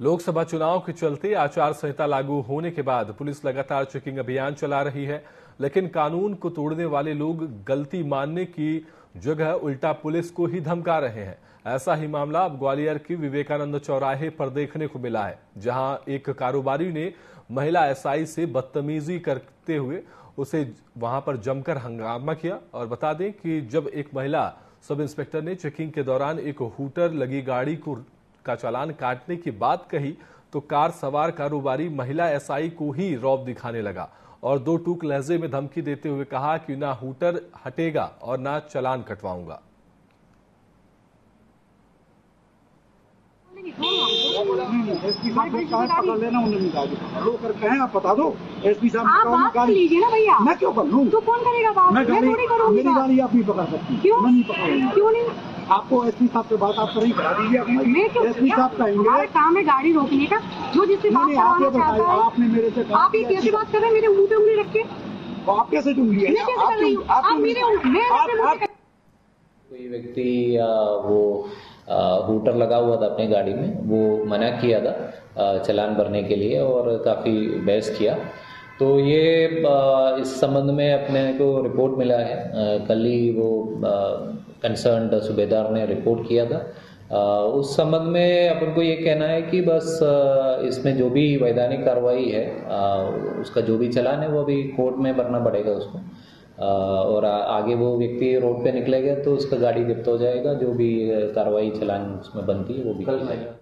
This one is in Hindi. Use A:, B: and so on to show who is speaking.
A: लोकसभा चुनाव के चलते आचार संहिता लागू होने के बाद पुलिस लगातार चेकिंग अभियान चला रही है, लेकिन कानून को तोड़ने वाले लोग गलती मानने की जगह उल्टा पुलिस को ही धमका रहे हैं। ऐसा ही मामला अब ग्वालियर की विवेकानंद चौराहे पर देखने को मिला है, जहाँ एक कारोबारी ने महिला एसआई से बदतमीजी करते हुए उसे वहाँ पर जमकर हंगामा किया। और बता दें कि जब एक महिला सब इंस्पेक्टर ने चेकिंग के दौरान एक हूटर लगी गाड़ी को का चालान काटने की बात कही तो कार सवार कारोबारी महिला एसआई को ही रौब दिखाने लगा और दो टूक लहजे में धमकी देते हुए कहा कि ना हूटर हटेगा और ना चलान कटवाऊँगा।
B: एसपी साहब को पकड़ लेना उन्हें निकाल लो कर कहें आप बता दो एसपी साहब
C: आप बात लीजिए ना भैया।
B: मैं क्यों कर लूँ?
C: तो कौन करेगा बात?
B: मैं
C: मैं थोड़ी करूँगी
B: मेरी गाड़ी आप नहीं पकड़ सकती
C: क्यों?
B: नहीं पकड़ूँगा।
C: क्यों नहीं?
B: आपको एसपी साहब से बात आप करें करा दीजिए
C: मैं क्यों
B: एसपी साहब कहेंगे?
C: हमारा काम है गाड़ी रोकने का? जो जिससे बात चाहता है।
B: आपने मेरे से
C: आप ये कैसे बात कर रहे हैं? मेरे मुँह पे उंगली रख के।
B: आप कैसे
C: हूँ? पे
D: कोई व्यक्ति वो हूटर लगा हुआ था अपनी गाड़ी में वो मना किया था चलान भरने के लिए और काफ़ी बहस किया। तो ये इस संबंध में अपने को रिपोर्ट मिला है। कल ही वो कंसर्न सूबेदार ने रिपोर्ट किया था। उस संबंध में अपन को ये कहना है कि बस इसमें जो भी वैधानिक कार्रवाई है उसका जो भी चलान है वो अभी कोर्ट में भरना पड़ेगा उसको। और आगे वो व्यक्ति रोड पे निकलेगा तो उसका गाड़ी जब्त हो जाएगा जो भी कार्रवाई चलान उसमें बनती है वो भी की जाएगा।